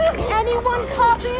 Anyone copy?